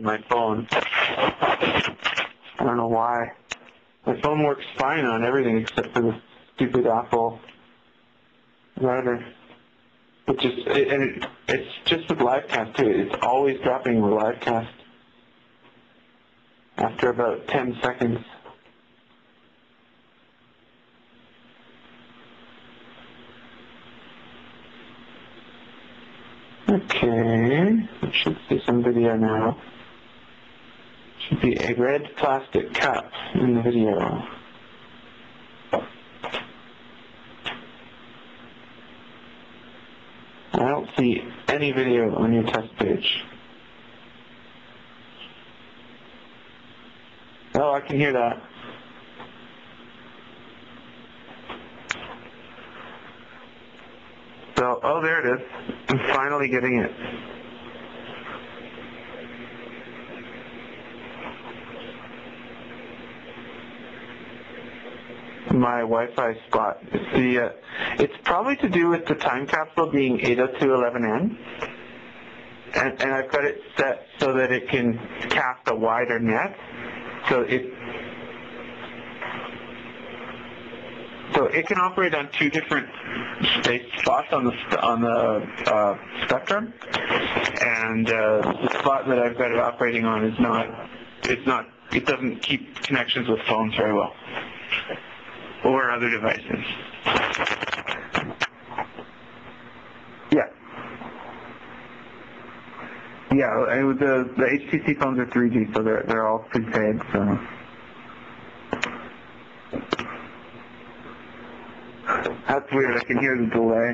my phone. I don't know why. My phone works fine on everything except for the stupid Apple router. It just it, and it, it's just with livecast too. It's always dropping with livecast after about 10 seconds. Okay, I should see some video now. Should be a red plastic cup in the video. I don't see any video on your test page. Oh, I can hear that. So, oh, there it is. I'm finally getting it. My Wi-Fi spot. It's the. Uh, it's probably to do with the time capsule being 802.11n, and, and I've got it set so that it can cast a wider net. So it so it can operate on two different space spots on the on the uh, spectrum, and uh, the spot that I've got it operating on is not it's not it doesn't keep connections with phones very well or other devices. Yeah. Yeah, the the HTC phones are 3G, so they're they're all prepaid. So. That's weird. I can hear the delay.